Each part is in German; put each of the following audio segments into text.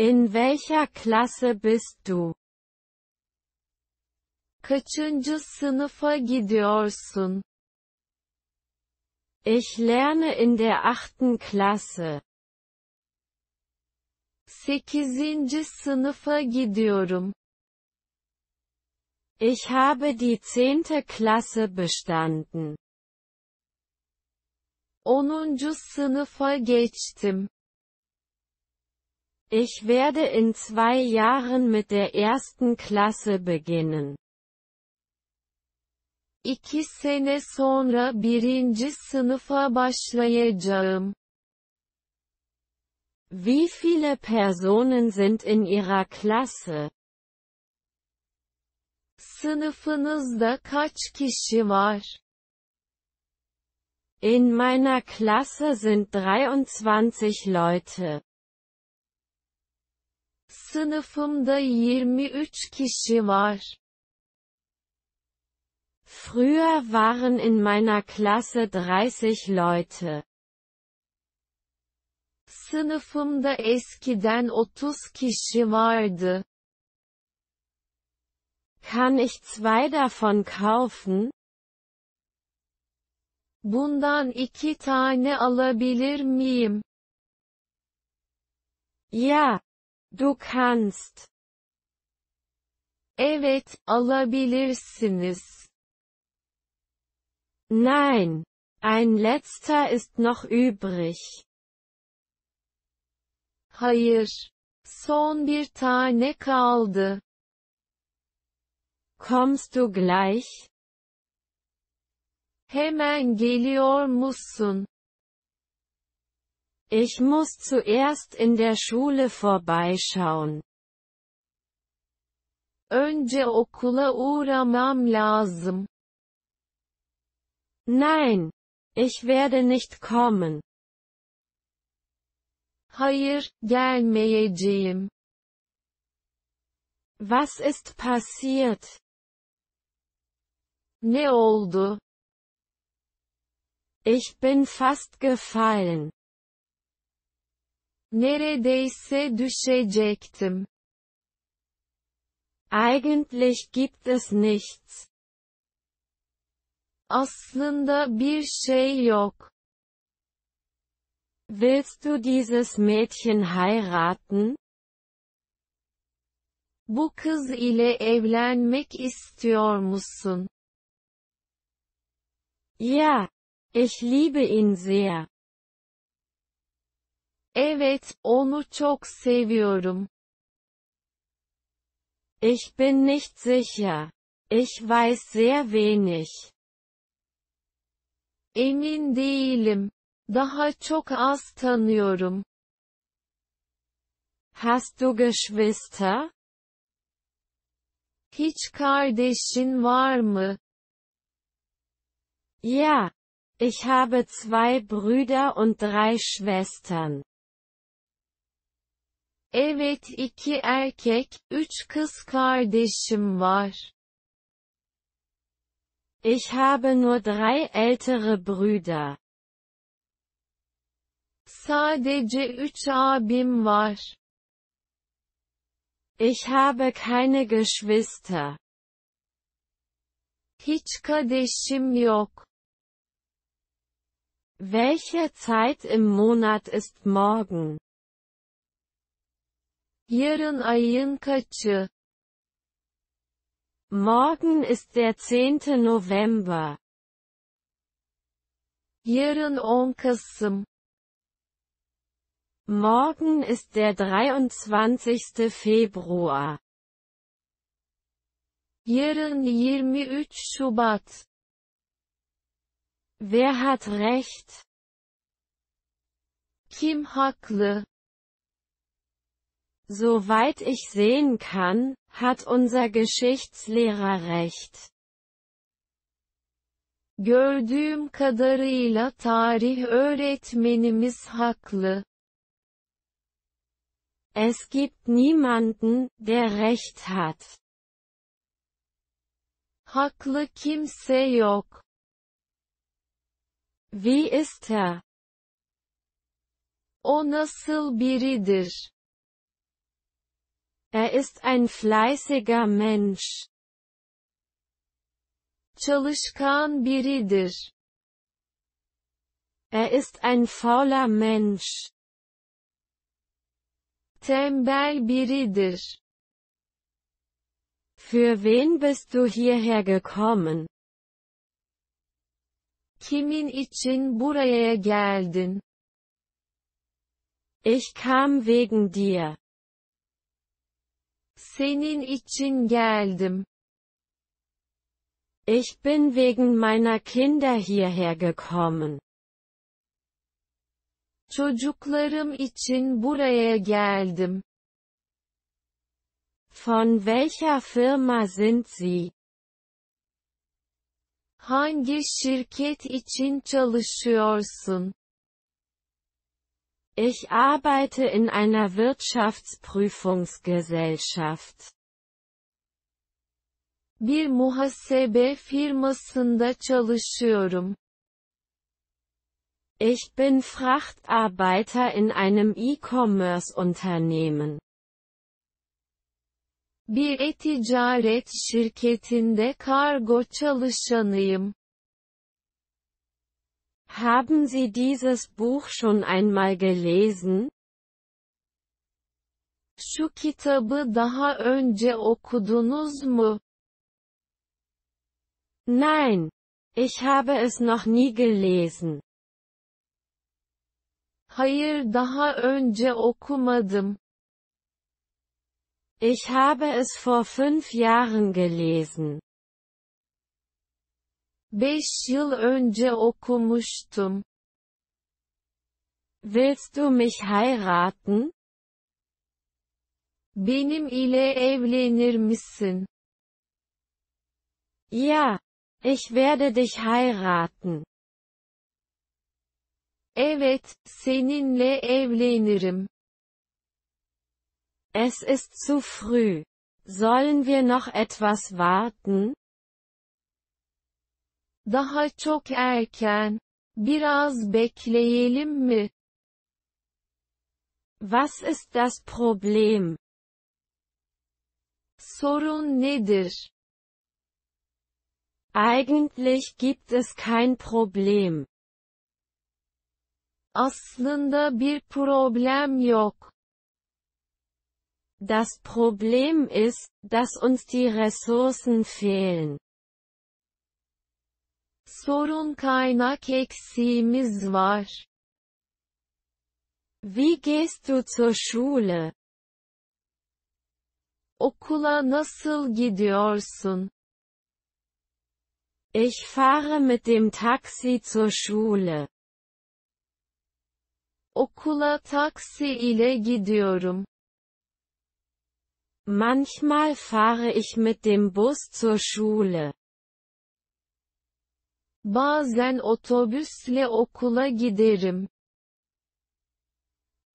In welcher Klasse bist du? Kaçıncı sınıfa gidiyorsun? Ich lerne in der achten Klasse. Sekizinci sınıfa gidiyorum. Ich habe die zehnte Klasse bestanden. Onuncu sınıfa geçtim. Ich werde in zwei Jahren mit der ersten Klasse beginnen. İki sene sonra birinci sınıfa başlayacağım. Wie viele Personen sind in Ihrer Klasse? Sınıfınızda kaç kişi var? In meiner Klasse sind 23 Leute. Sınıfımda 23 kişi var. Früher waren in meiner Klasse 30 Leute. Sınıfımda eskiden 30 kişi vardı. Kann ich zwei davon kaufen? Bundan iki tane alabilir miyim? Ja, du kannst. Evet, alabilirsiniz. Nein, ein letzter ist noch übrig. Hayır. Son bir tane kaldı. Kommst du gleich? Hemen geliyor musun? Ich muss zuerst in der Schule vorbeischauen. Önce okula uğramam lazım. Nein, ich werde nicht kommen. Hayır, gelmeyeceğim. Was ist passiert? Ne oldu? Ich bin fast gefallen. Neredeyse düşecektim. Eigentlich gibt es nichts. Aslında bir şey yok. Willst du dieses Mädchen heiraten? Bu kız ile evlenmek istiyor musun? Ja, ich liebe ihn sehr. Evet, onu çok seviyorum. Ich bin nicht sicher. Ich weiß sehr wenig. Emin değilim. Daha çok az tanıyorum. Hast du Geschwister? Hiç kardeşin var mı? Ja. Ich habe zwei Brüder und drei Schwestern. Evet iki erkek, üç kız kardeşim var. Ich habe nur drei ältere Brüder. Sadece üç abim var. Ich habe keine Geschwister. Hiç kardeşim yok. Welche Zeit im Monat ist morgen? Yarın ayın kaçı? Morgen ist der 10. November. Yarın 10 Kasım. Morgen ist der 23. Februar. Yarın 23 Şubat. Wer hat recht? Kim haklı? Soweit ich sehen kann, hat unser Geschichtslehrer recht. Gördüğüm kadarıyla tarih öğretmenimiz haklı. Es gibt niemanden, der recht hat. Haklı kimse yok. Wie ist er? O nasıl biridir? Er ist ein fleißiger Mensch. Çalışkan biridir. Er ist ein fauler Mensch. Tembel biridir. Für wen bist du hierher gekommen? Kimin için buraya geldin? Ich kam wegen dir. Senin için geldim. Ich bin wegen meiner Kinder hierher gekommen. Çocuklarım için buraya geldim. Von welcher Firma sind Sie? Hangi şirket için çalışıyorsun? Ich arbeite in einer Wirtschaftsprüfungsgesellschaft. Bir muhasebe firmasında çalışıyorum. Ich bin Frachtarbeiter in einem E-Commerce-Unternehmen. Bir e-ticaret şirketinde kargo çalışanıyım. Haben Sie dieses Buch schon einmal gelesen? Şu kitabı daha önce okudunuz mu? Nein. Ich habe es noch nie gelesen. Hayır daha önce okumadım. Ich habe es vor fünf Jahren gelesen. Beş yıl önce okumuştum. Willst du mich heiraten? Benim ile evlenir misin? Ja, ich werde dich heiraten. Evet, seninle evlenirim. Es ist zu früh. Sollen wir noch etwas warten? Daha çok erken. Biraz bekleyelim mi? Was ist das Problem? Sorun nedir? Eigentlich gibt es kein Problem. Aslında bir problem yok. Das Problem ist, dass uns die Ressourcen fehlen. Sorun kaynak eksiğimiz var. Wie gehst du zur Schule? Okula nasıl gidiyorsun? Ich fahre mit dem Taxi zur Schule. Okula taksi ile gidiyorum. Manchmal fahre ich mit dem Bus zur Schule. Bazen otobüsle okula giderim.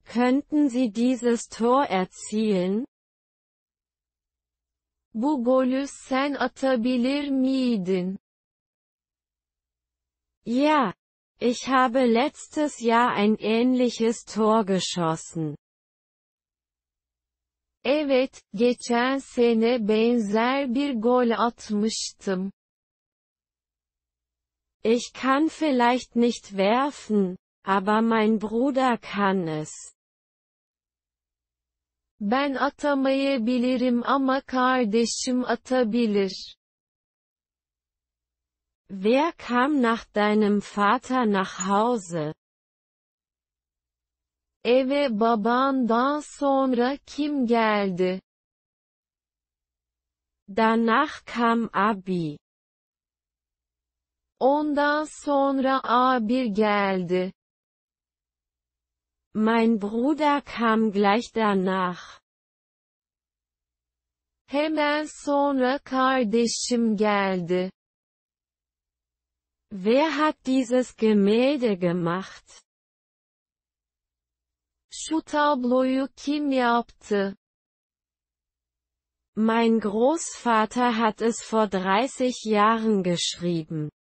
Könnten Sie dieses Tor erzielen? Bu golü sen atabilir miydin? Ja, ich habe letztes Jahr ein ähnliches Tor geschossen. Evet, geçen sene benzer bir gol atmıştım. Ich kann vielleicht nicht werfen, aber mein Bruder kann es. Ben atamayabilirim ama kardeşim atabilir. Wer kam nach deinem Vater nach Hause? Eve babandan sonra kim geldi? Danach kam Abi. Ondan sonra A1 geldi. Mein Bruder kam gleich danach. Hemen sonra kardeşim geldi. Wer hat dieses Gemälde gemacht? Şu tabloyu kim yaptı? Mein Großvater hat es vor 30 Jahren geschrieben.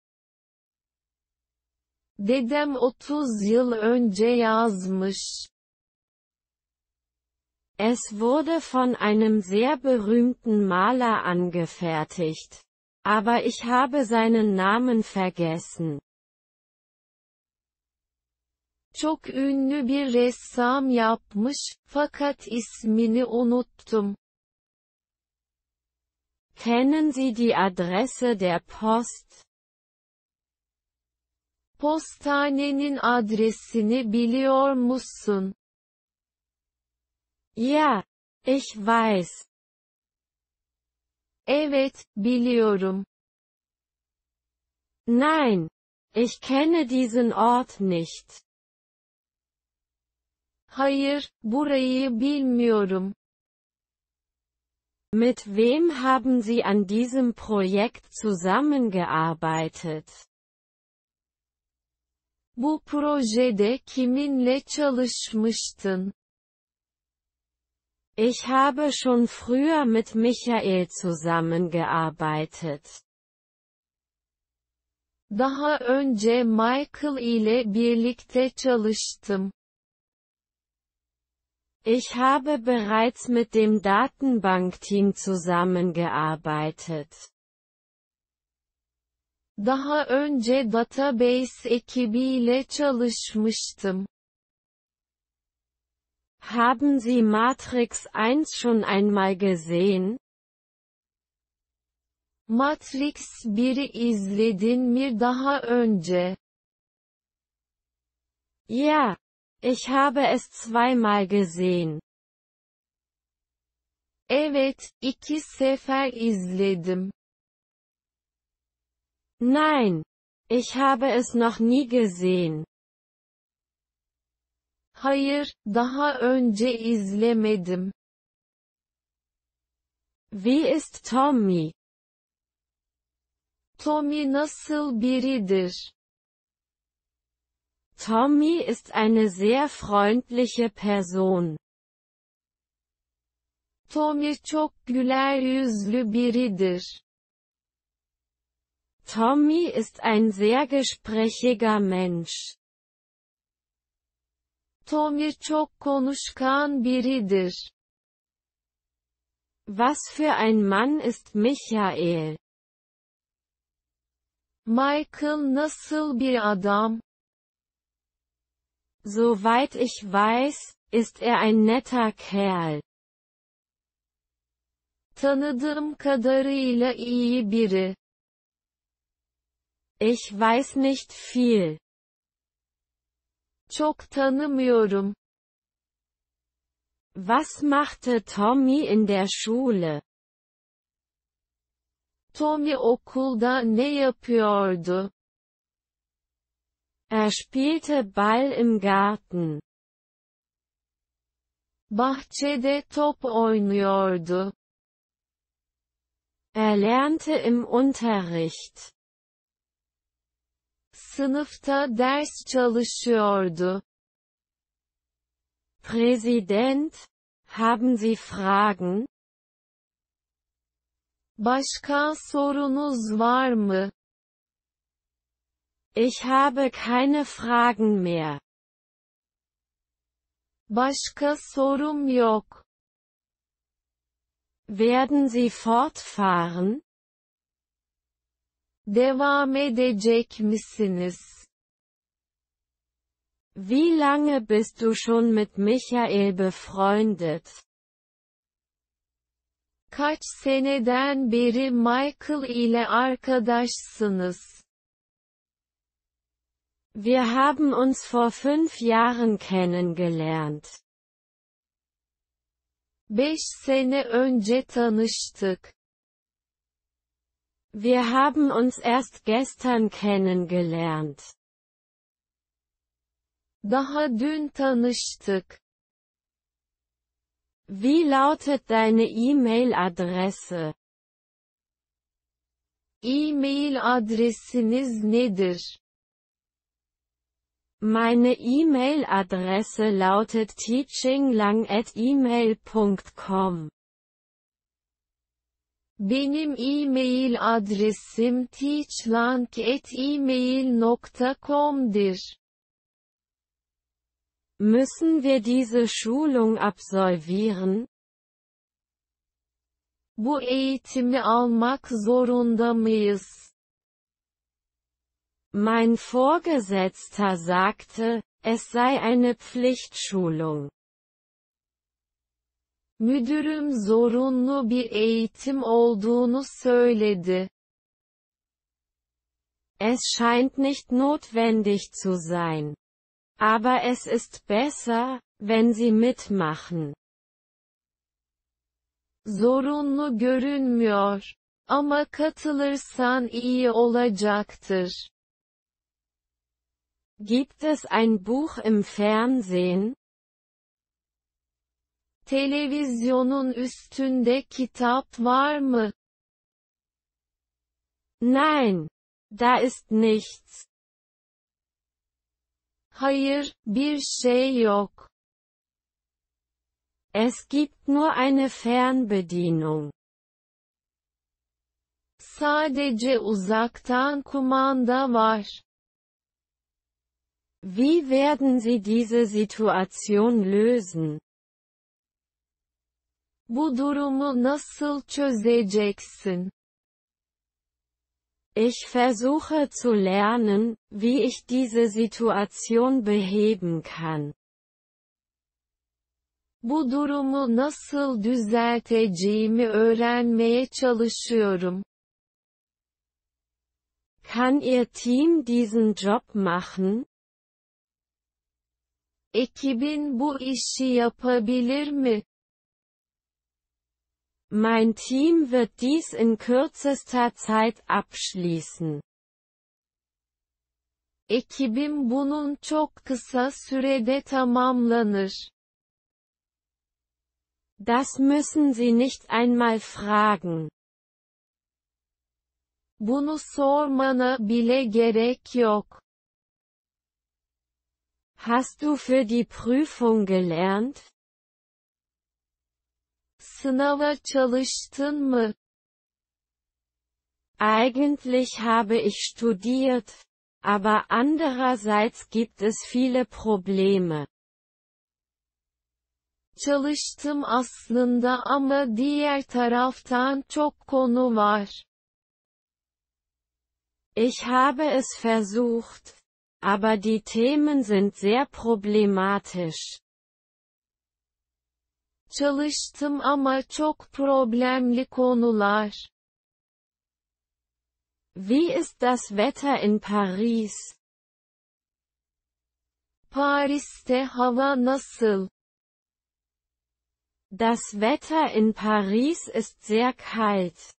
Dedem 30 yıl önce yazmış. Es wurde von einem sehr berühmten Maler angefertigt. Aber ich habe seinen Namen vergessen. Çok ünlü bir ressam yapmış, fakat ismini unuttum. Kennen Sie die Adresse der Post? Postanenin adresini biliyor musun? Ja, ich weiß. Evet, biliyorum. Nein, ich kenne diesen Ort nicht. Hayır, burayı bilmiyorum. Mit wem haben Sie an diesem Projekt zusammengearbeitet? Bu projede kiminle çalışmıştın? Ich habe schon früher mit Michael zusammengearbeitet. Daha önce Michael ile birlikte çalıştım. Ich habe bereits mit dem Datenbankteam zusammengearbeitet. Daha önce database ekibiyle çalışmıştım. Haben Sie Matrix 1 schon einmal gesehen? Matrix 1'i izledin mi daha önce? Ja, ich habe es zweimal gesehen. Evet, iki sefer izledim. Nein, ich habe es noch nie gesehen. Hayır, daha önce izlemedim. Wie ist Tommy? Tommy nasıl biridir? Tommy ist eine sehr freundliche Person. Tommy çok güler yüzlü biridir. Tommy ist ein sehr gesprächiger Mensch. Tommy çok konuşkan biridir. Was für ein Mann ist Michael? Michael nasıl bir adam? Soweit ich weiß, ist er ein netter Kerl. Tanıdığım kadarıyla iyi biri. Ich weiß nicht viel. Çok tanımıyorum. Was machte Tommy in der Schule? Tommy okulda ne yapıyordu? Er spielte Ball im Garten. Bahçede top oynuyordu. Er lernte im Unterricht. Sınıfta ders çalışıyordu. Präsident, haben Sie Fragen? Başka sorunuz var mı? Ich habe keine Fragen mehr. Başka sorum yok. Werden Sie fortfahren? Devam edecek misiniz? Wie lange bist du schon mit Michael befreundet? Kaç seneden beri Michael ile arkadaşsınız? Wir haben uns vor fünf Jahren kennengelernt. Beş sene önce tanıştık. Wir haben uns erst gestern kennengelernt. Daha dün tanıştık. Wie lautet deine E-Mail-Adresse? E-mail adresiniz nedir? Meine E-Mail-Adresse lautet teachinglang@email.com. Benim e-mail adresim teachlang@email.com'dir. Müssen wir diese Schulung absolvieren? Bu eğitimi almak zorunda mıyız? Mein Vorgesetzter sagte, es sei eine Pflichtschulung. Müdürüm zorunlu bir eğitim olduğunu söyledi. Es scheint nicht notwendig zu sein. Aber es ist besser, wenn Sie mitmachen. Zorunlu görünmüyor. Ama katılırsan iyi olacaktır. Gibt es ein Buch im Fernsehen? Televizyonun üstünde kitap var mı? Nein. Da ist nichts. Hayır, bir şey yok. Es gibt nur eine Fernbedienung. Sadece uzaktan kumanda var. Wie werden Sie diese Situation lösen? Bu durumu nasıl çözeceksin? Ich versuche zu lernen, wie ich diese Situation beheben kann. Bu durumu nasıl düzelteceğimi öğrenmeye çalışıyorum. Kann Ihr Team diesen Job machen? Ekibin bu işi yapabilir mi? Mein Team wird dies in kürzester Zeit abschließen. Ekibim bunun çok kısa sürede tamamlanır. Das müssen Sie nicht einmal fragen. Bunu sormana bile gerek yok. Hast du für die Prüfung gelernt? Sınava çalıştın mı? Eigentlich habe ich studiert, aber andererseits gibt es viele Probleme. Çalıştım aslında ama diğer taraftan çok konu var. Ich habe es versucht, aber die Themen sind sehr problematisch. Çalıştım ama çok problemli konular. Wie ist das Wetter in Paris? Paris'te hava nasıl? Das Wetter in Paris ist sehr kalt.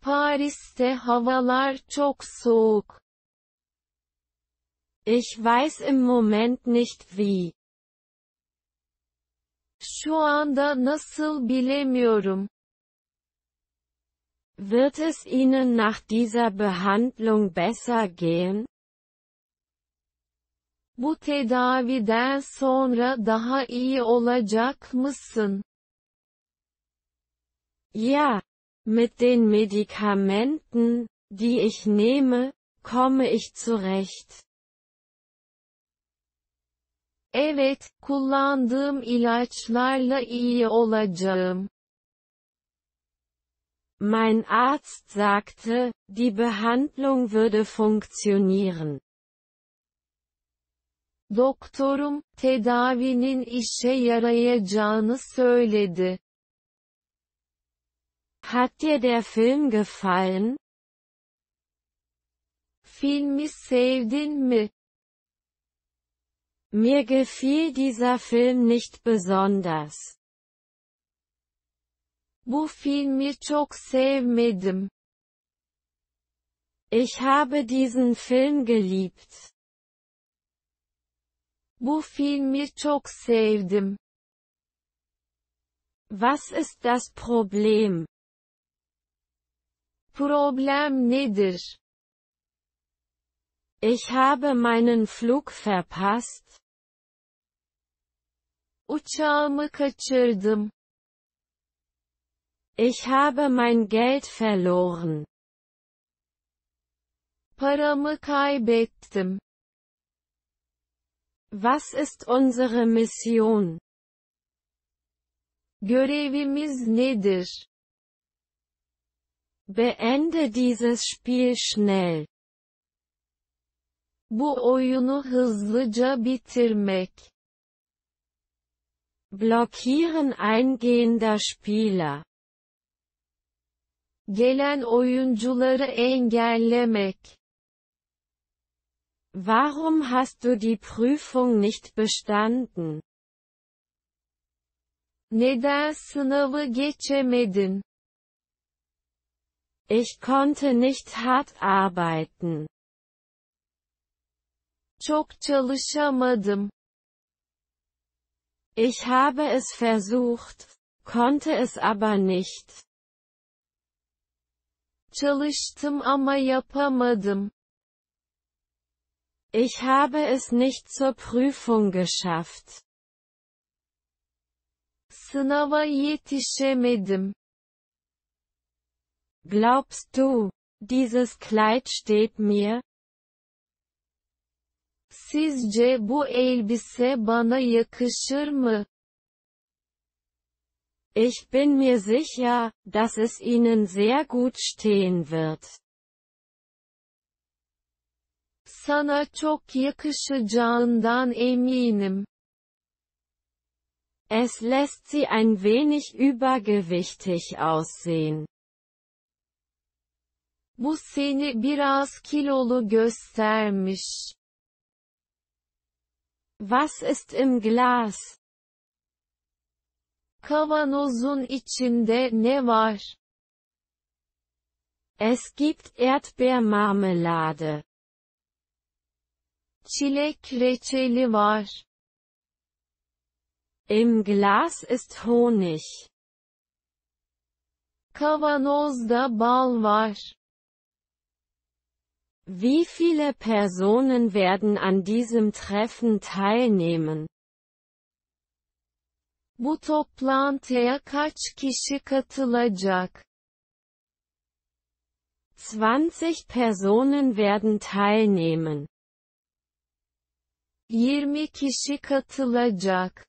Paris'te havalar çok soğuk. Ich weiß im Moment nicht wie. Şu anda nasıl bilemiyorum. Wird es Ihnen nach dieser Behandlung besser gehen? Bu tedaviden sonra daha iyi olacak mısın? Ja. Mit den Medikamenten, die ich nehme, komme ich zurecht. Evet, kullandığım ilaçlarla iyi olacağım. Mein Arzt sagte, die Behandlung würde funktionieren. Doktorum, tedavinin işe yarayacağını söyledi. Hat dir der Film gefallen? Filmi sevdin mi? Mir gefiel dieser Film nicht besonders. Bu filmi çok sevmedim. Ich habe diesen Film geliebt. Bu filmi çok sevdim. Was ist das Problem? Problem nedir? Ich habe meinen Flug verpasst. Uçağımı kaçırdım. Ich habe mein Geld verloren. Paramı kaybettim. Was ist unsere Mission? Görevimiz nedir? Beende dieses Spiel schnell. Bu oyunu hızlıca bitirmek. Blockieren eingehender Spieler. Gelen oyuncuları engellemek. Warum hast du die Prüfung nicht bestanden? Neden sınavı geçemedin? Ich konnte nicht hart arbeiten. Çok çalışamadım. Ich habe es versucht, konnte es aber nicht. Çalıştım ama yapamadım. Ich habe es nicht zur Prüfung geschafft. Sınava yetişemedim. Glaubst du, dieses Kleid steht mir? Sizce bu elbise bana yakışır mı? Ich bin mir sicher, dass es ihnen sehr gut stehen wird. Sana çok yakışacağından eminim. Es lässt sie ein wenig übergewichtig aussehen. Bu seni biraz kilolu göstermiş. Was ist im Glas? Kavanozun içinde ne var? Es gibt Erdbeermarmelade. Çilek reçeli var. Im Glas ist Honig. Kavanozda bal var. Wie viele Personen werden an diesem Treffen teilnehmen? Bu toplantıya kaç kişi katılacak? 20 Personen werden teilnehmen. 20 kişi katılacak.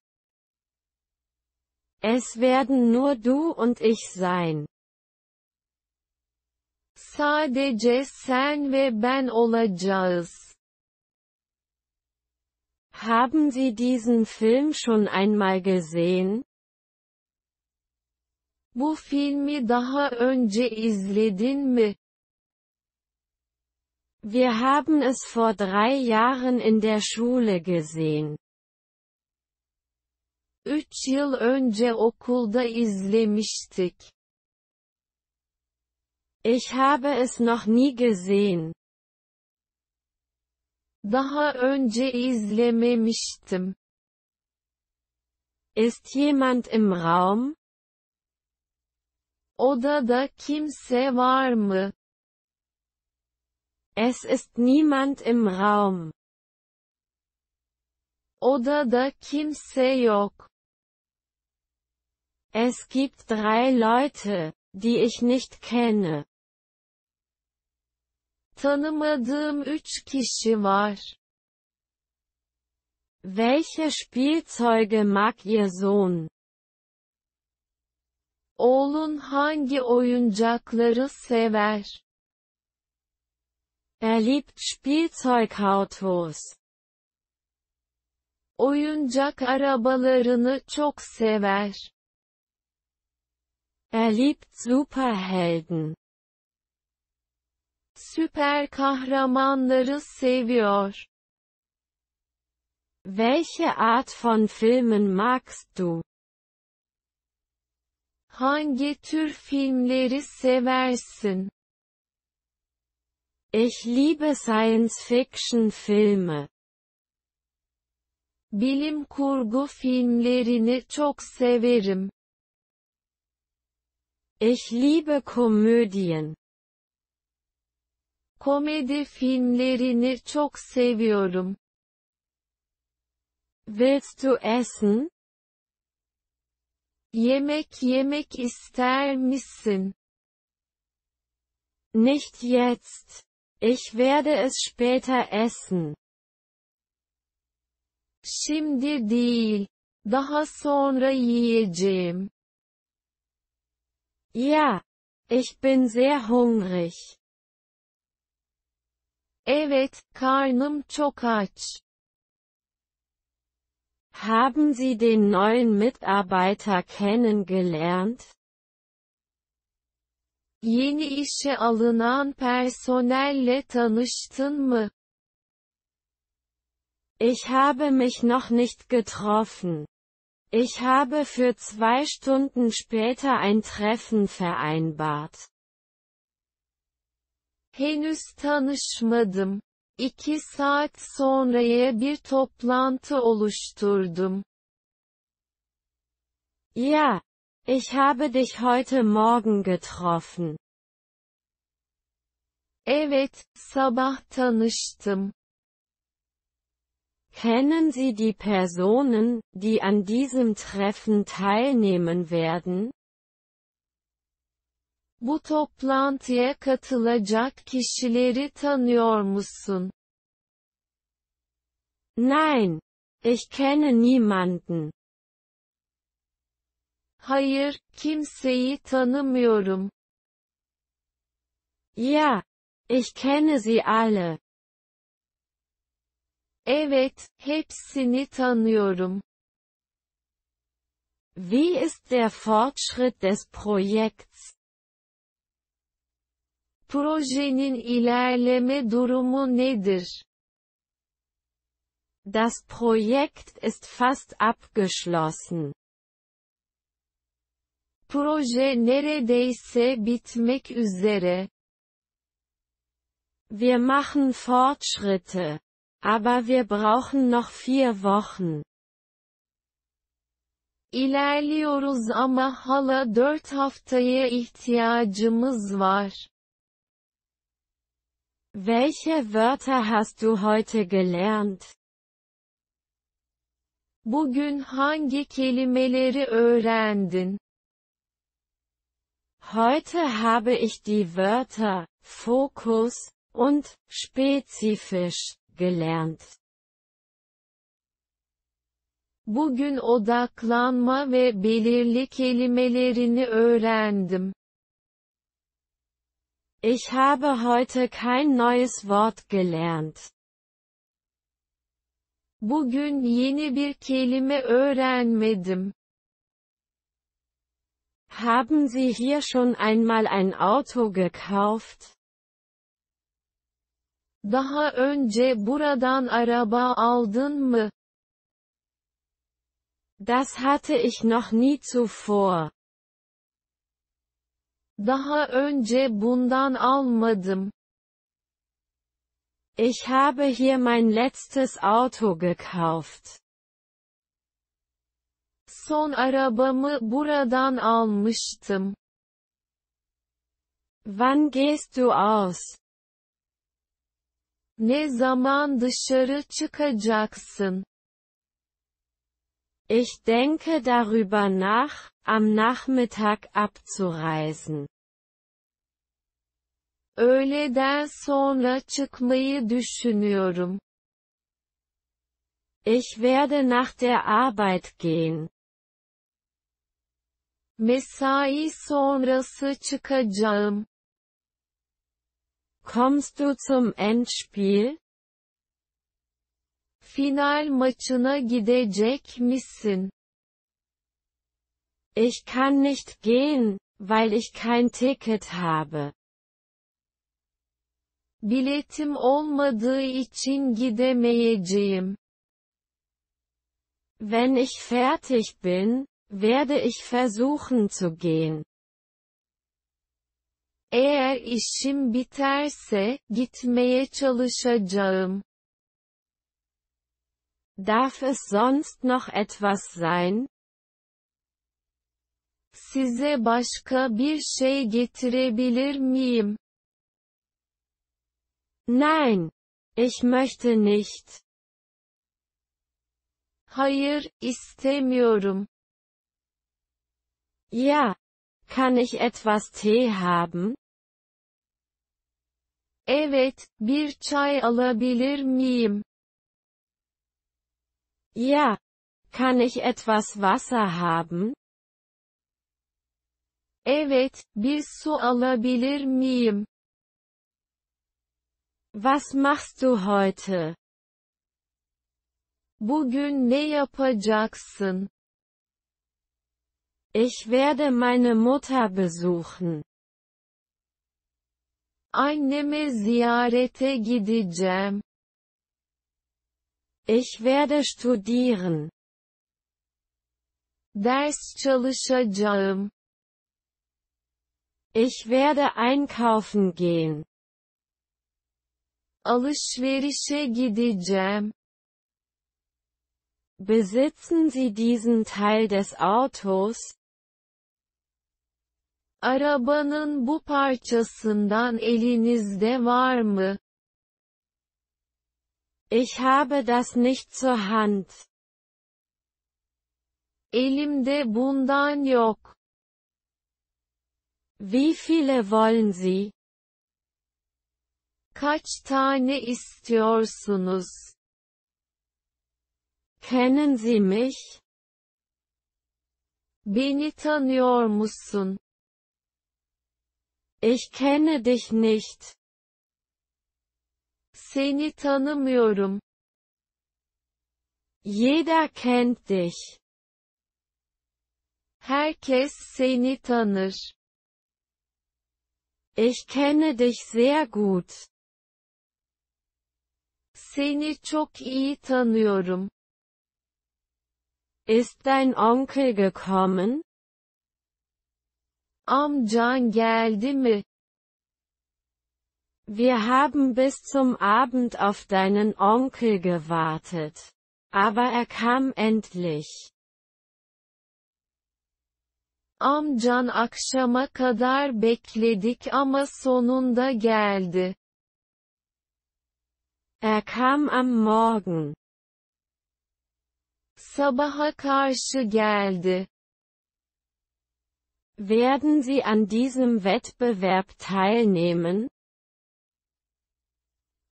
Es werden nur du und ich sein. Sadece sen ve ben olacağız. Haben Sie diesen Film schon einmal gesehen? Bu filmi daha önce izledin mi? Wir haben es vor drei Jahren in der Schule gesehen. Üç yıl önce okulda izlemiştik. Ich habe es noch nie gesehen. Daha önce izlememiştim. Ist jemand im Raum? Odada kimse var mı? Es ist niemand im Raum. Odada kimse yok. Es gibt drei Leute, die ich nicht kenne. Tanımadığım üç kişi var. Welche Spielzeuge mag Ihr Sohn? Oğlun hangi oyuncakları sever? Er liebt Spielzeugautos. Oyuncak arabalarını çok sever. Er liebt Superhelden. Süper kahramanları seviyor. Welche Art von Filmen magst du? Hangi tür filmleri seversin? Ich liebe Science-Fiction-Filme. Bilim kurgu filmlerini çok severim. Ich liebe Komödien. Komedi filmlerini çok seviyorum. Willst du essen? Yemek yemek ister misin? Nicht jetzt. Ich werde es später essen. Şimdi değil. Daha sonra yiyeceğim. Ja. Ich bin sehr hungrig. Evet, karnım çok aç. Haben Sie den neuen Mitarbeiter kennengelernt? Yeni işe alınan personelle tanıştın mı? Ich habe mich noch nicht getroffen. Ich habe für zwei Stunden später ein Treffen vereinbart. Henüz tanışmadım. İki saat sonraya bir toplantı oluşturdum. Ja, ich habe dich heute Morgen getroffen. Evet, sabah tanıştım. Kennen Sie die Personen, die an diesem Treffen teilnehmen werden? Bu toplantıya katılacak kişileri tanıyor musun? Nein, ich kenne niemanden. Hayır, kimseyi tanımıyorum. Ja, ich kenne sie alle. Evet, hepsini tanıyorum. Wie ist der Fortschritt des Projekts? Projenin ilerleme durumu nedir? Das Projekt ist fast abgeschlossen. Proje neredeyse bitmek üzere. Wir machen Fortschritte. Aber wir brauchen noch vier Wochen. İlerliyoruz ama hala dört haftaya ihtiyacımız var. Welche Wörter hast du heute gelernt? Bugün hangi kelimeleri öğrendin? Heute habe ich die Wörter Fokus und spezifisch gelernt. Bugün odaklanma ve belirli kelimelerini öğrendim. Ich habe heute kein neues Wort gelernt. Bugün yeni bir kelime öğrenmedim. Haben Sie hier schon einmal ein Auto gekauft? Daha önce buradan araba aldın mı? Das hatte ich noch nie zuvor. Daha önce bundan almadım. Ich habe hier mein letztes Auto gekauft. Son arabamı buradan almıştım. Wann gehst du aus? Ne zaman dışarı çıkacaksın? Ich denke darüber nach, am Nachmittag abzureisen. Öğleden sonra çıkmayı düşünüyorum. Ich werde nach der Arbeit gehen. Mesai sonrası çıkacağım. Kommst du zum Endspiel? Final maçına gidecek misin? Ich kann nicht gehen, weil ich kein Ticket habe. Biletim olmadığı için gidemeyeceğim. Wenn ich fertig bin, werde ich versuchen zu gehen. Eğer işim biterse, gitmeye çalışacağım. Darf es sonst noch etwas sein? Size başka bir şey getirebilir miyim? Nein. Ich möchte nicht. Hayır, istemiyorum. Ja. Kann ich etwas Tee haben? Evet, bir çay alabilir miyim? Ja. Kann ich etwas Wasser haben? Evet, bir su alabilir miyim? Was machst du heute? Bugün ne yapacaksın? Ich werde meine Mutter besuchen. Anneme ziyarete gideceğim. Ich werde studieren. Ders çalışacağım. Ich werde einkaufen gehen. Alışverişe gideceğim. Besitzen Sie diesen Teil des Autos? Arabanın bu parçasından elinizde var mı? Ich habe das nicht zur Hand. Elimde bundan yok. Wie viele wollen Sie? Kaç tane istiyorsunuz? Kennen Sie mich? Beni tanıyor musun? Ich kenne dich nicht. Seni tanımıyorum. Jeder kennt dich. Herkes seni tanır. Ich kenne dich sehr gut. Seni çok iyi tanıyorum. Ist dein Onkel gekommen? Amcan geldi mi? Wir haben bis zum Abend auf deinen Onkel gewartet. Aber er kam endlich. Amcan akşama kadar bekledik ama sonunda geldi. Er kam am Morgen. Sabaha karşı geldi. Werden Sie an diesem Wettbewerb teilnehmen?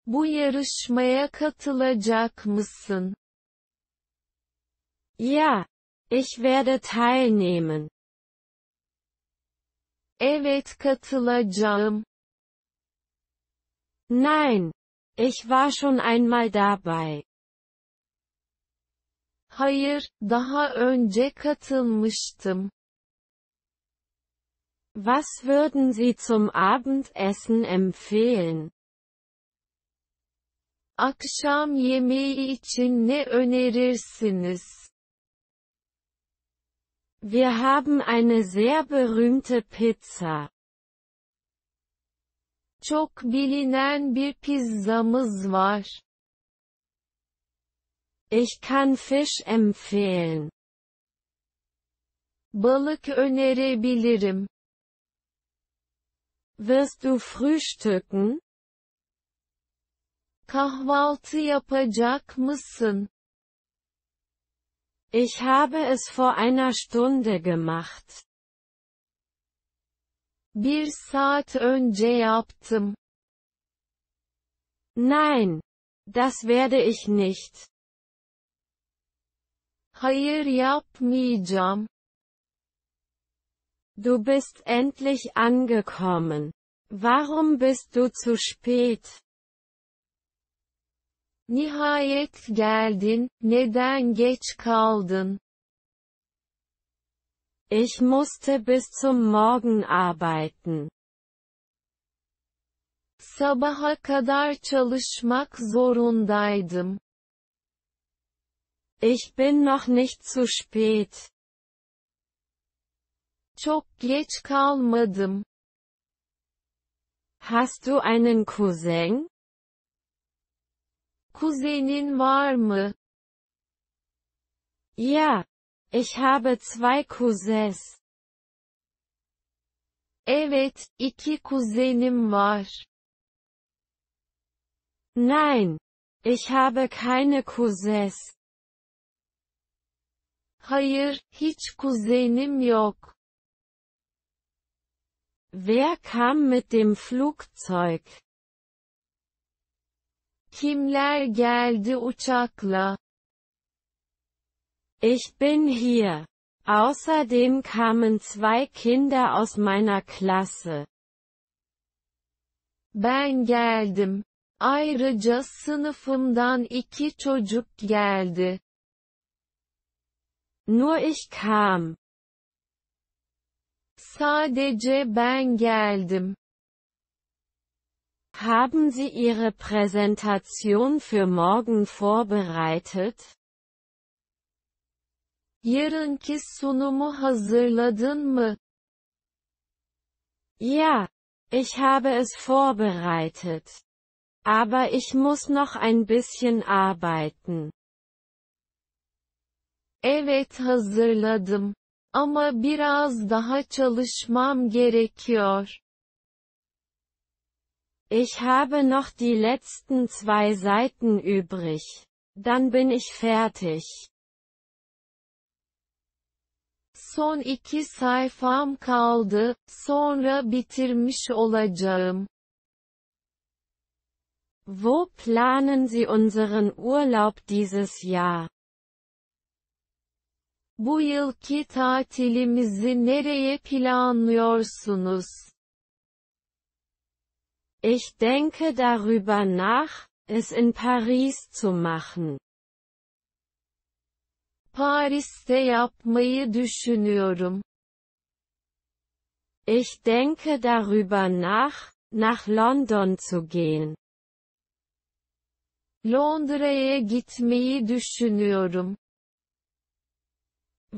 Bu yarışmaya katılacak mısın? Ja, ich werde teilnehmen. Evet katılacağım. Nein, ich war schon einmal dabei. Hayır, daha önce katılmıştım. Was würden Sie zum Abendessen empfehlen? Akşam yemeği için ne önerirsiniz? Wir haben eine sehr berühmte Pizza. Çok bilinen bir pizzamız var. Ich kann Fisch empfehlen. Balık önerebilirim. Wirst du frühstücken? Kahvaltı yapacak mısın? Ich habe es vor einer Stunde gemacht. Bir saat önce yaptım. Nein, das werde ich nicht. Hayır yapmayacağım. Du bist endlich angekommen. Warum bist du zu spät? Nihayet geldin, neden geç kaldın? Ich musste bis zum Morgen arbeiten. Sabaha kadar çalışmak zorundaydım. Ich bin noch nicht zu spät. Çok geç kalmadım. Hast du einen Cousin? Kuzenin var mı? Ja. Ich habe zwei Cousins. Evet, iki kuzenim var. Nein. Ich habe keine Cousins. Hayır, hiç kuzenim yok. Wer kam mit dem Flugzeug? Kimler geldi uçakla? Ich bin hier. Außerdem kamen zwei Kinder aus meiner Klasse. Ben geldim. Ayrıca sınıfımdan iki çocuk geldi. Nur ich kam. Sadece ben geldim. Haben Sie Ihre Präsentation für morgen vorbereitet? Yarınki sunumu hazırladın mı? Ja, ich habe es vorbereitet. Aber ich muss noch ein bisschen arbeiten. Evet hazırladım. Ama biraz daha çalışmam gerekiyor. Ich habe noch die letzten zwei Seiten übrig. Dann bin ich fertig. Son iki sayfam kaldı, sonra bitirmiş olacağım. Wo planen Sie unseren Urlaub dieses Jahr? Bu yılki tatilimizi nereye planlıyorsunuz? Ich denke darüber nach, es in Paris zu machen. Paris'te yapmayı düşünüyorum. Ich denke darüber nach, nach London zu gehen. Londra'ya gitmeyi düşünüyorum.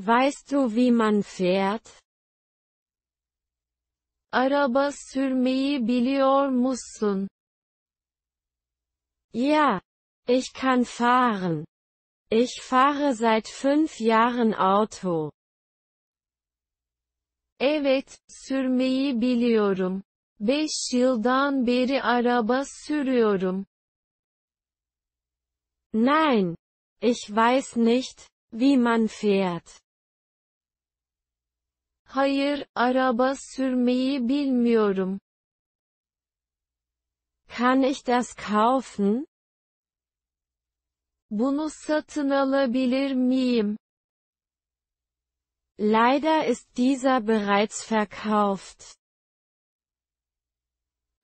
Weißt du wie man fährt? Araba sürmeyi biliyor musun? Ja, ich kann fahren. Ich fahre seit fünf Jahren Auto. Evet, sürmeyi biliyorum. Beş yıldan beri araba sürüyorum. Nein, ich weiß nicht, wie man fährt. Hayır, araba sürmeyi bilmiyorum. Kann ich das kaufen? Bunu satın alabilir miyim? Leider ist dieser bereits verkauft.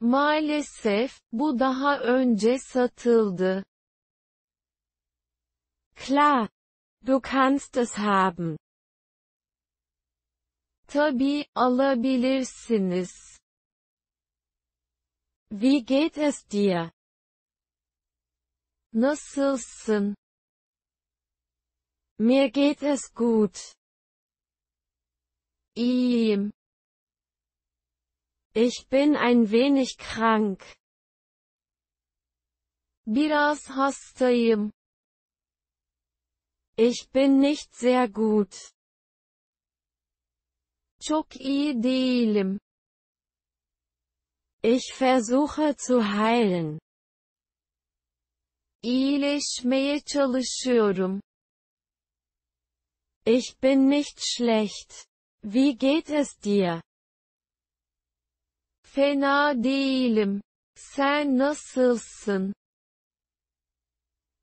Maalesef, bu daha önce satıldı. Klar. Du kannst es haben. Tabii, alabilirsiniz. Wie geht es dir? Nasılsın? Mir geht es gut. İyiyim. Ich bin ein wenig krank. Biraz hastayım. Ich bin nicht sehr gut. Çok iyi değilim. Ich versuche zu heilen. İyileşmeye çalışıyorum. Ich bin nicht schlecht. Wie geht es dir? Fena değilim. Sen nasılsın?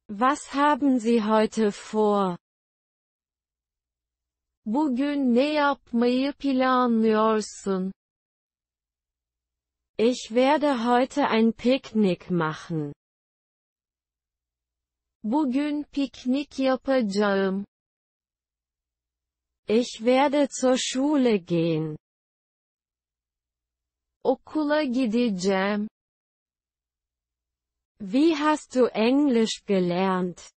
Was haben Sie heute vor? Bugün ne yapmayı planlıyorsun? Ich werde heute ein Picknick machen. Bugün piknik yapacağım. Ich werde zur Schule gehen. Okula gideceğim. Wie hast du Englisch gelernt?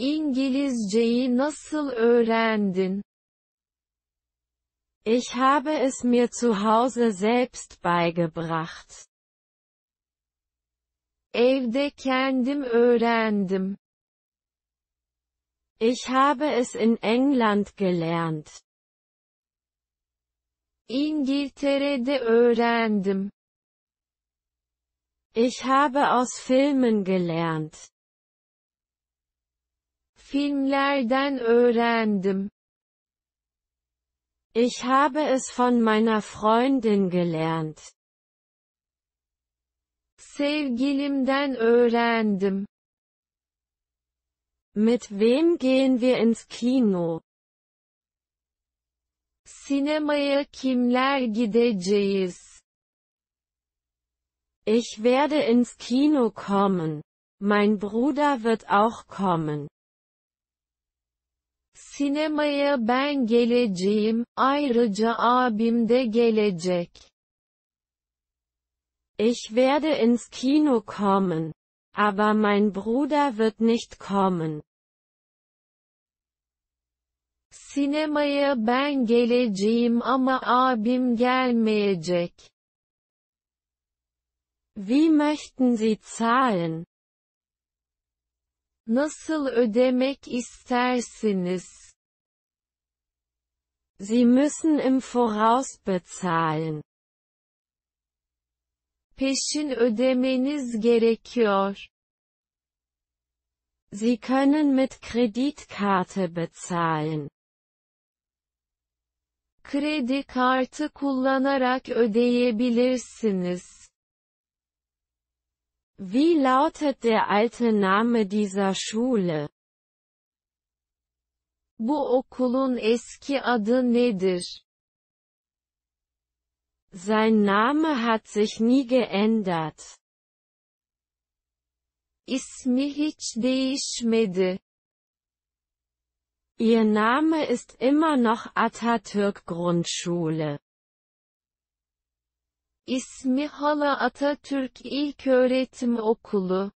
İngilizceyi nasıl öğrendin? Ich habe es mir zu Hause selbst beigebracht. Evde kendim öğrendim. Ich habe es in England gelernt. İngiltere'de öğrendim. Ich habe aus Filmen gelernt. Filmlerden öğrendim. Ich habe es von meiner Freundin gelernt. Sevgilimden öğrendim. Mit wem gehen wir ins Kino? Sinemaya kimler gideceğiz? Ich werde ins Kino kommen. Mein Bruder wird auch kommen. Sinemaya ben geleceğim, ayrıca abim de gelecek. Ich werde ins Kino kommen. Aber mein Bruder wird nicht kommen. Sinemaya ben geleceğim ama abim gelmeyecek. Wie möchten Sie zahlen? Nasıl ödemek istersiniz? Sie müssen im Voraus bezahlen. Peşin ödemeniz gerekiyor. Sie können mit Kreditkarte bezahlen. Kredi kartı kullanarak ödeyebilirsiniz. Wie lautet der alte Name dieser Schule? Bu okulun eski adı nedir? Sein Name hat sich nie geändert. İsmi hiç değişmedi. Ihr Name ist immer noch Atatürk Grundschule. İsmi hala Atatürk İlköğretim Okulu.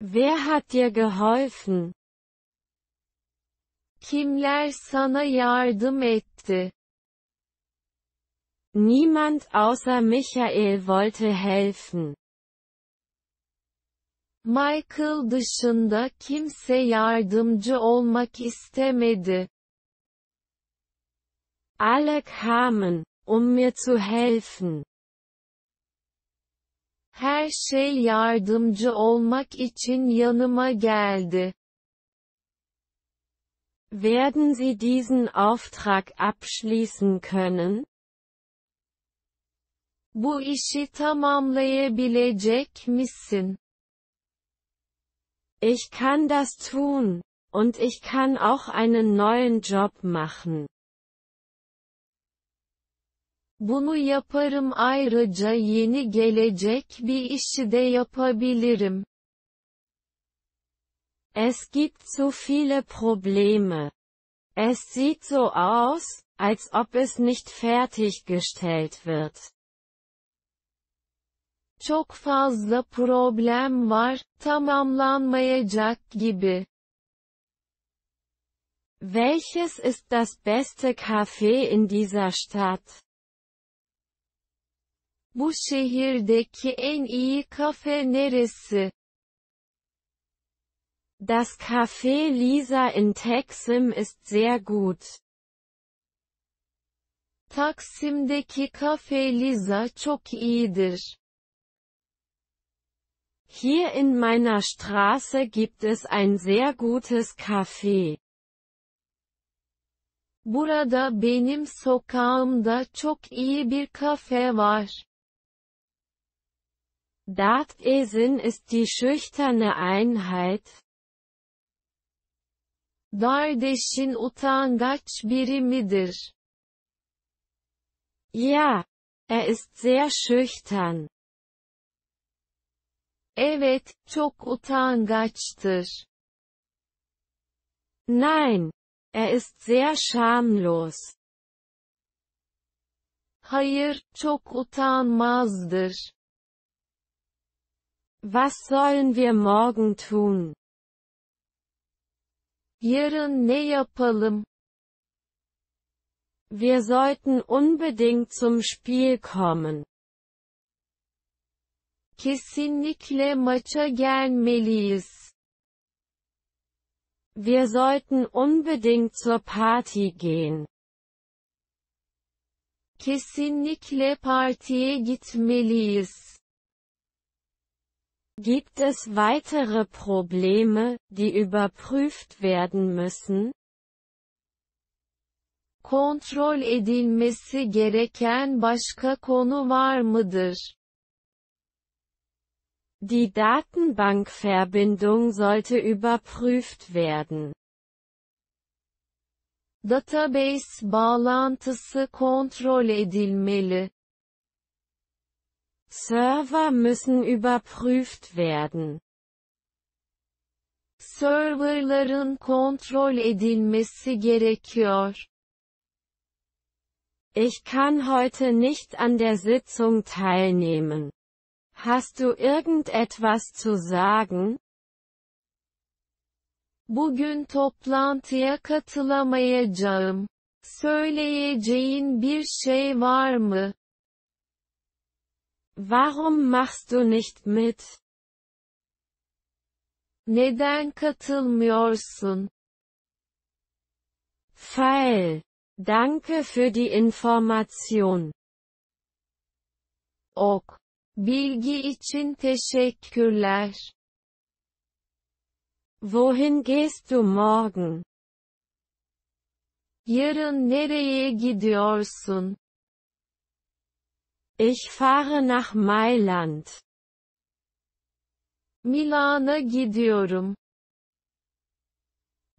Wer hat dir geholfen? Kimler sana yardım etti? Niemand außer Michael wollte helfen. Michael dışında kimse yardımcı olmak istemedi. Alle kamen, um mir zu helfen. Her şey yardımcı olmak için yanıma geldi. Werden Sie diesen Auftrag abschließen können? Bu işi tamamlayabilecek misin? Ich kann das tun, und ich kann auch einen neuen Job machen. Bunu yaparım ayrıca yeni gelecek bir işi de yapabilirim. Es gibt so viele Probleme. Es sieht so aus, als ob es nicht fertiggestellt wird. Çok fazla problem var, tamamlanmayacak gibi. Welches ist das beste Café in dieser Stadt? Bu şehirdeki en iyi kafe neresi? Das Café Lisa in Texim ist sehr gut. Taksim'deki kafe Lisa çok iyidir. Hier in meiner Straße gibt es ein sehr gutes Café. Burada benim sokağımda çok iyi bir kafe var. Dartesin ist die schüchterne Einheit. Dardeş'in utangaç birimidir. Ja, er ist sehr schüchtern. Evet, çok utangaçtır. Nein, er ist sehr schamlos. Hayır, çok utanmazdır. Was sollen wir morgen tun? Yarın ne yapalım? Wir sollten unbedingt zum Spiel kommen. Kesinlikle maça gelmeliyiz. Wir sollten unbedingt zur Party gehen. Kesinlikle partiye gitmeliyiz. Gibt es weitere Probleme, die überprüft werden müssen? Kontrol edilmesi gereken başka konu var mıdır? Die Datenbankverbindung sollte überprüft werden. Database bağlantısı kontrol edilmeli. Server müssen überprüft werden. Serverların kontrol edilmesi gerekiyor. Ich kann heute nicht an der Sitzung teilnehmen. Hast du irgendetwas zu sagen? Bugün toplantıya katılamayacağım. Söyleyeceğin bir şey var mı? Warum machst du nicht mit? Neden katılmıyorsun? Pfeil. Danke für die Information. Ok. Bilgi için teşekkürler. Wohin gehst du morgen? Yarın nereye gidiyorsun? Ich fahre nach Mailand. Milan'a gidiyorum.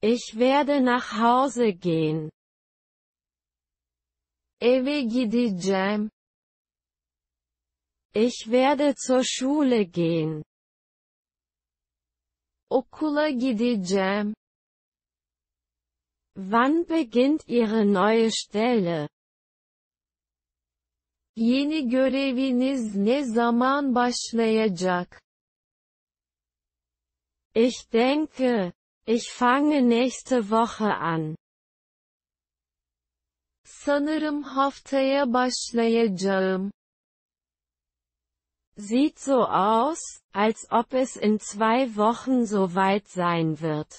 Ich werde nach Hause gehen. Eve gideceğim. Ich werde zur Schule gehen. Okula gideceğim. Wann beginnt Ihre neue Stelle? Yeni göreviniz ne zaman başlayacak? Ich denke, ich fange nächste Woche an. Sanırım haftaya başlayacağım. Sieht so aus, als ob es in zwei Wochen soweit sein wird.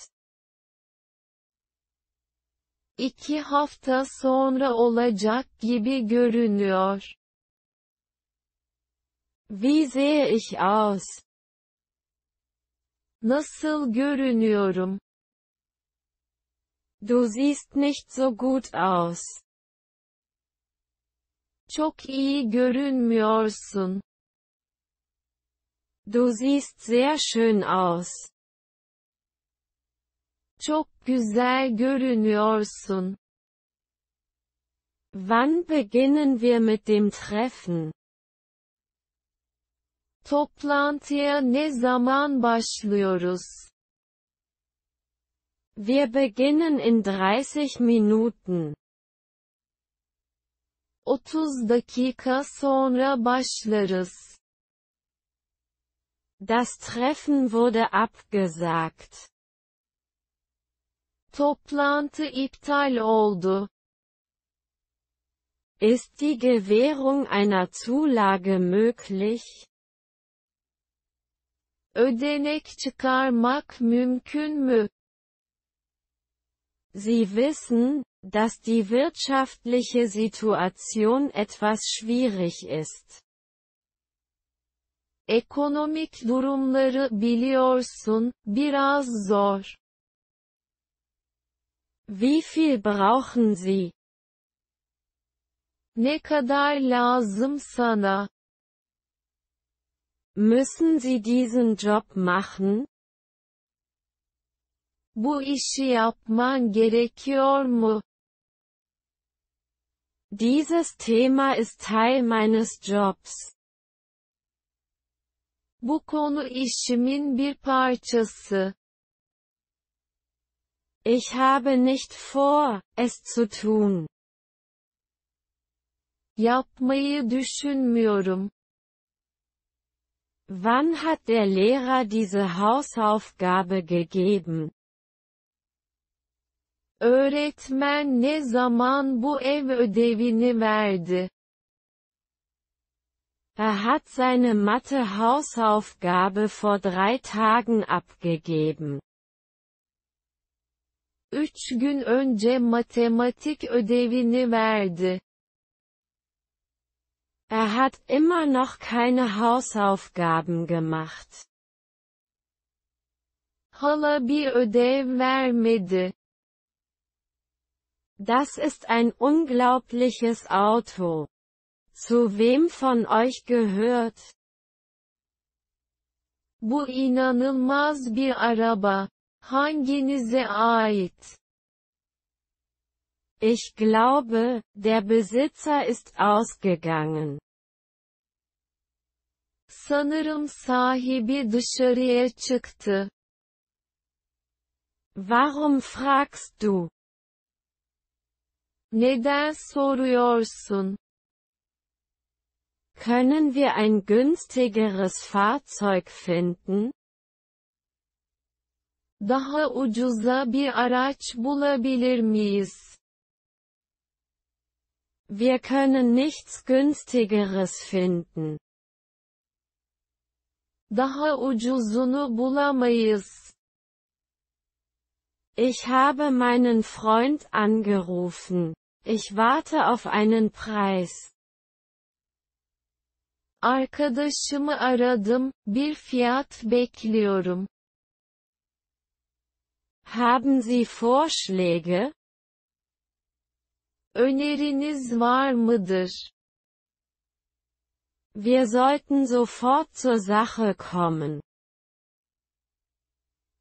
İki hafta sonra olacak gibi görünüyor. Wie sehe ich aus? Nasıl görünüyorum? Du siehst nicht so gut aus. Çok iyi görünmüyorsun. Du siehst sehr schön aus. Çok güzel görünüyorsun. Wann beginnen wir mit dem Treffen? Toplantıya ne zaman başlıyoruz? Wir beginnen in 30 Minuten. 30 dakika sonra başlarız. Das Treffen wurde abgesagt. Toplantı iptal oldu. Ist die Gewährung einer Zulage möglich? Ödenek çıkarmak mümkün mü? Sie wissen, dass die wirtschaftliche Situation etwas schwierig ist. Ekonomik durumları biliyorsun, biraz zor. Wie viel brauchen Sie? Ne kadar lazım sana? Müssen Sie diesen Job machen? Bu işi yapman gerekiyor mu? Dieses Thema ist Teil meines Jobs. Bu konu işimin bir parçası. Ich habe nicht vor, es zu tun. Yapmayı düşünmüyorum. Wann hat der Lehrer diese Hausaufgabe gegeben? Öğretmen ne zaman bu ev ödevini verdi? Er hat seine Mathe-Hausaufgabe vor drei Tagen abgegeben. Üç gün önce matematik ödevini verdi. Er hat immer noch keine Hausaufgaben gemacht. Hala bir ödev vermedi. Das ist ein unglaubliches Auto. Zu wem von euch gehört? Bu inanılmaz bir araba. Hanginize ait? Ich glaube, der Besitzer ist ausgegangen. Sanırım sahibi dışarıya çıktı. Warum fragst du? Neden soruyorsun? Können wir ein günstigeres Fahrzeug finden? Daha ucuza bir araç bulabilir miyiz? Wir können nichts günstigeres finden. Daha ucuzunu bulamayız. Ich habe meinen Freund angerufen. Ich warte auf einen Preis. Arkadaşımı aradım, bir fiyat bekliyorum. Haben Sie Vorschläge? Öneriniz var mıdır? Wir sollten sofort zur Sache kommen.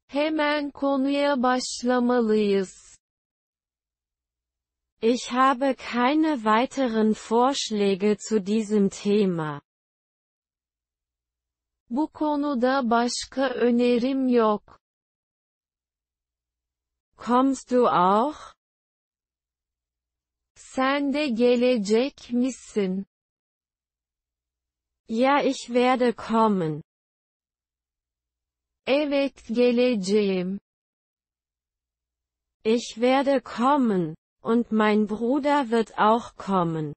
Hemen konuya başlamalıyız. Ich habe keine weiteren Vorschläge zu diesem Thema. Bu konuda başka önerim yok. Kommst du auch? Sen de gelecek misin? Ja, ich werde kommen. Evet geleceğim. Ich werde kommen, und mein Bruder wird auch kommen.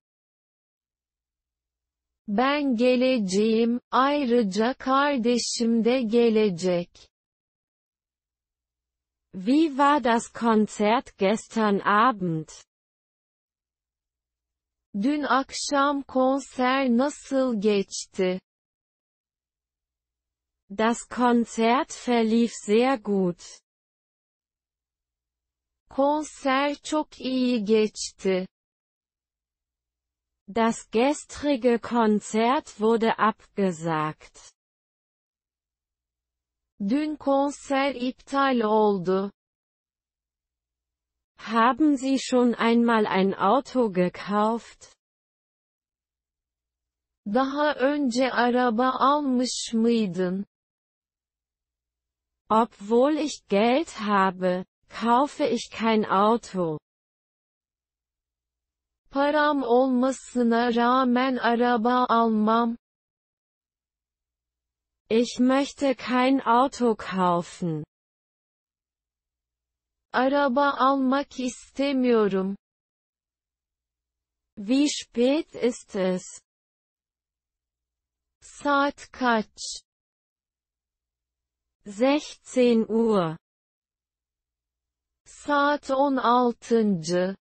Ben geleceğim, ayrıca kardeşim de gelecek. Wie war das Konzert gestern Abend? Dün akşam konser nasıl geçti? Das Konzert verlief sehr gut. Konser çok iyi geçti. Das gestrige Konzert wurde abgesagt. Dün konser iptal oldu. Haben Sie schon einmal ein Auto gekauft? Daha önce araba almış mıydın? Obwohl ich Geld habe, kaufe ich kein Auto. Param olmasına rağmen araba almam. Ich möchte kein Auto kaufen. Araba almak istemiyorum. Wie spät ist es? Saat kaç? 16 Uhr. Saat 16.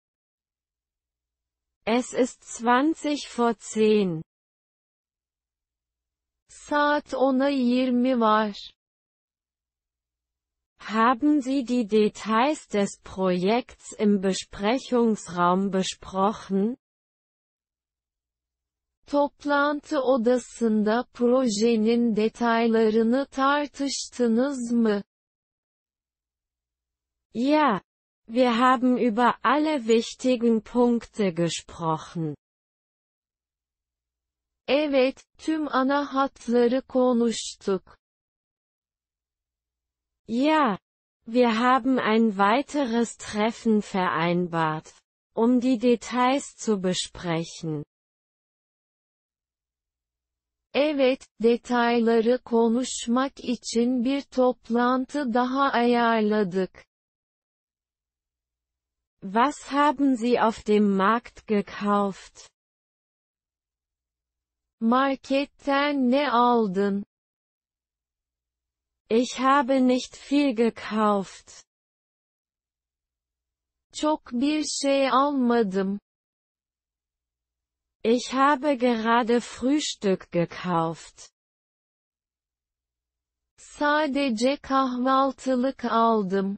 Es ist 20 vor 10. Saat 10'a 20 var. Haben Sie die Details des Projekts im Besprechungsraum besprochen? Toplantı odasında projenin detaylarını tartıştınız mı? Ja, wir haben über alle wichtigen Punkte gesprochen. Evet, tüm ana hatları konuştuk. Ja, wir haben ein weiteres Treffen vereinbart, um die Details zu besprechen. Evet, detayları konuşmak için bir toplantı daha ayarladık. Was haben Sie auf dem Markt gekauft? Marketten ne aldın? Ich habe nicht viel gekauft. Çok bir şey almadım. Ich habe gerade Frühstück gekauft. Sadece kahvaltılık aldım.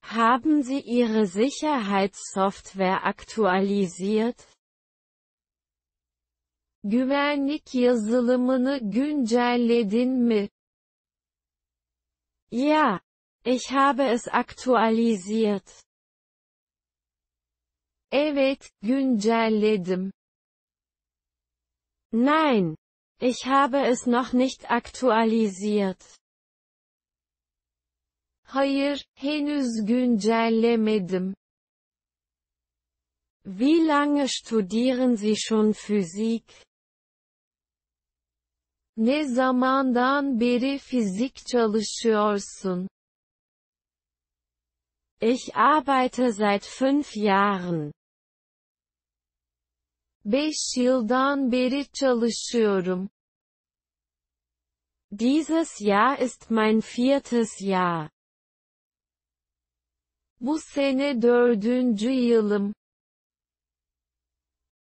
Haben Sie Ihre Sicherheitssoftware aktualisiert? Güvenlik yazılımını güncelledin mi? Ja, ich habe es aktualisiert. Evet, güncelledim. Nein, ich habe es noch nicht aktualisiert. Hayır, henüz güncellemedim. Wie lange studieren Sie schon Physik? Ne zamandan beri fizik çalışıyorsun? Ich arbeite seit fünf Jahren. Beş yıldan beri çalışıyorum. Dieses Jahr ist mein viertes Jahr. Bu sene dördüncü yılım.